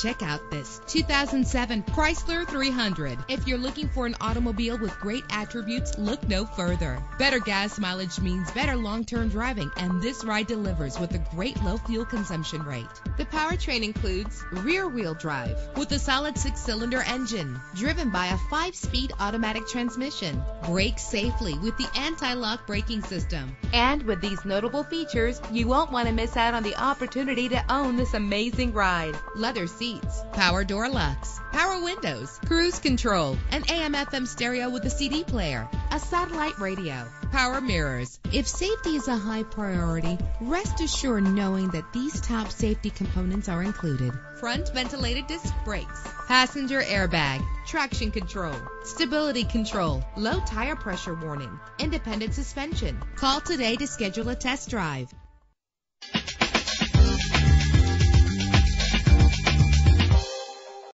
Check out this 2007 Chrysler 300. If you're looking for an automobile with great attributes, look no further. Better gas mileage means better long-term driving, and this ride delivers with a great low fuel consumption rate. The powertrain includes rear-wheel drive with a solid six-cylinder engine driven by a five-speed automatic transmission. Brake safely with the anti-lock braking system. And with these notable features, you won't want to miss out on the opportunity to own this amazing ride. Leather seats, power door locks, power windows, cruise control, an AM FM stereo with a CD player, a satellite radio, power mirrors. If safety is a high priority, rest assured knowing that these top safety components are included. Front ventilated disc brakes, passenger airbag, traction control, stability control, low tire pressure warning, independent suspension. Call today to schedule a test drive.